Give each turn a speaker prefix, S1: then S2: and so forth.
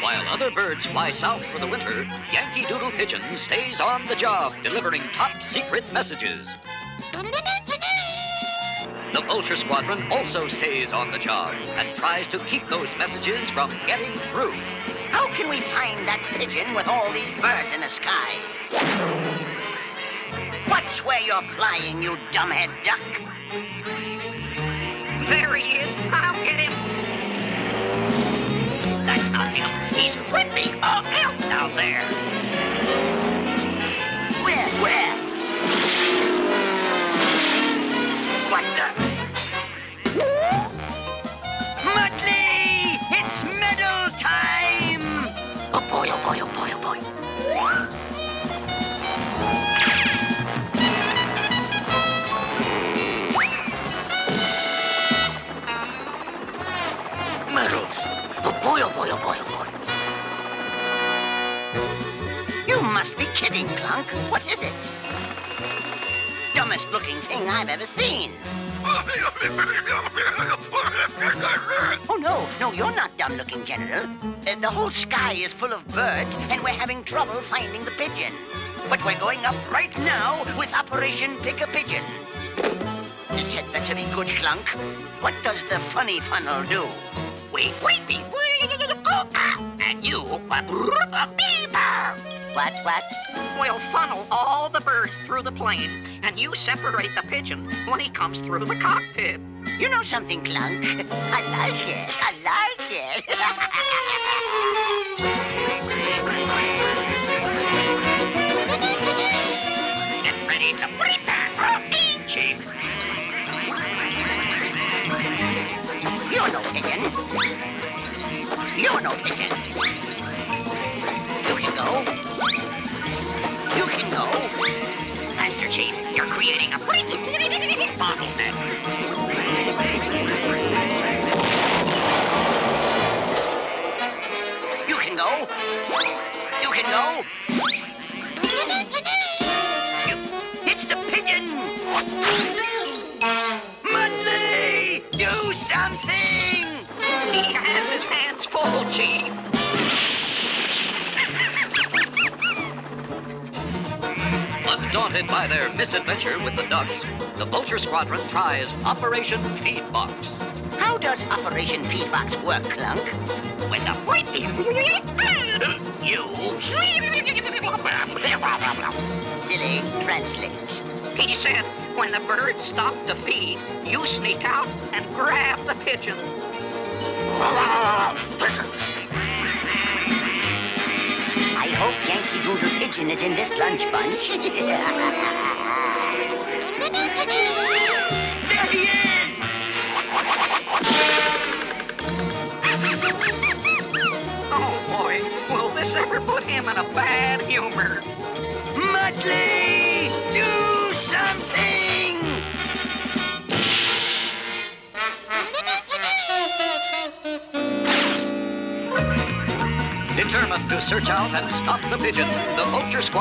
S1: While other birds fly south for the winter, Yankee Doodle Pigeon stays on the job, delivering top secret messages. The Vulture Squadron also stays on the job and tries to keep those messages from getting through.
S2: How can we find that pigeon with all these birds in the sky? You're flying, you dumbhead duck.
S3: There he is. I'll get him.
S2: That's not him. He's creeping all out down there. You must be kidding, Klunk. What is it? Dumbest looking thing I've ever seen. Oh, no, no, you're not dumb looking, General. Uh, the whole sky is full of birds, and we're having trouble finding the pigeon. But we're going up right now with Operation Pick a Pigeon. This had better be good, Klunk. What does the funny funnel do? Wait, wait, wait, wait. A beaver. What, what?
S3: We'll funnel all the birds through the plane, and you separate the pigeon when he comes through the cockpit.
S2: You know something, Klunk? I like it. I like it.
S3: Get ready to prepare for Chief.
S2: You're no pigeon. You're no pigeon.
S3: Creating a bottleneck.
S2: You can go. You can go. It's the pigeon. Muttley, do something.
S3: He has his hands full, Chief.
S1: Undaunted by their misadventure with the ducks, the Vulture Squadron tries Operation Feedbox.
S2: How does Operation Feedbox work, Klunk?
S3: When the point
S2: You. Zilly, translate.
S3: He said, when the birds stop to feed, you sneak out and grab the pigeon.
S2: I Doodle Pigeon is in this lunch bunch. there he is!
S3: Oh boy, will this ever put him in a bad humor?
S2: Muttley,
S1: Determined to search out and stop the pigeon, the Vulture Squadron